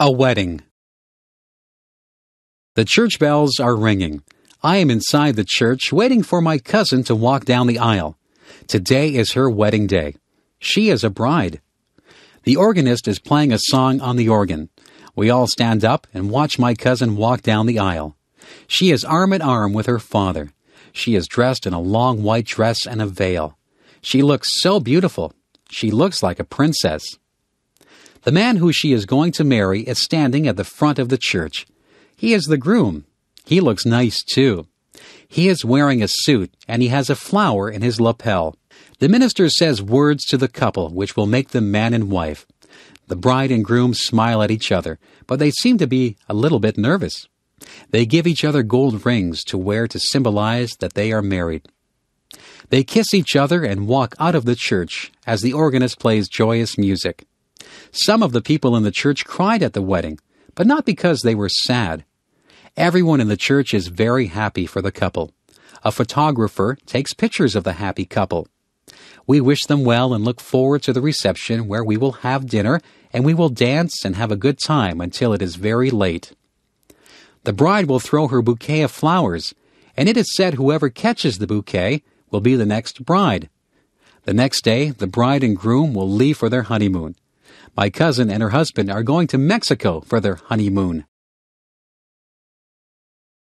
A wedding. The church bells are ringing. I am inside the church waiting for my cousin to walk down the aisle. Today is her wedding day. She is a bride. The organist is playing a song on the organ. We all stand up and watch my cousin walk down the aisle. She is arm in arm with her father. She is dressed in a long white dress and a veil. She looks so beautiful. She looks like a princess. The man who she is going to marry is standing at the front of the church. He is the groom. He looks nice too. He is wearing a suit and he has a flower in his lapel. The minister says words to the couple which will make them man and wife. The bride and groom smile at each other, but they seem to be a little bit nervous. They give each other gold rings to wear to symbolize that they are married. They kiss each other and walk out of the church as the organist plays joyous music. Some of the people in the church cried at the wedding, but not because they were sad. Everyone in the church is very happy for the couple. A photographer takes pictures of the happy couple. We wish them well and look forward to the reception where we will have dinner and we will dance and have a good time until it is very late. The bride will throw her bouquet of flowers, and it is said whoever catches the bouquet will be the next bride. The next day, the bride and groom will leave for their honeymoon. My cousin and her husband are going to Mexico for their honeymoon.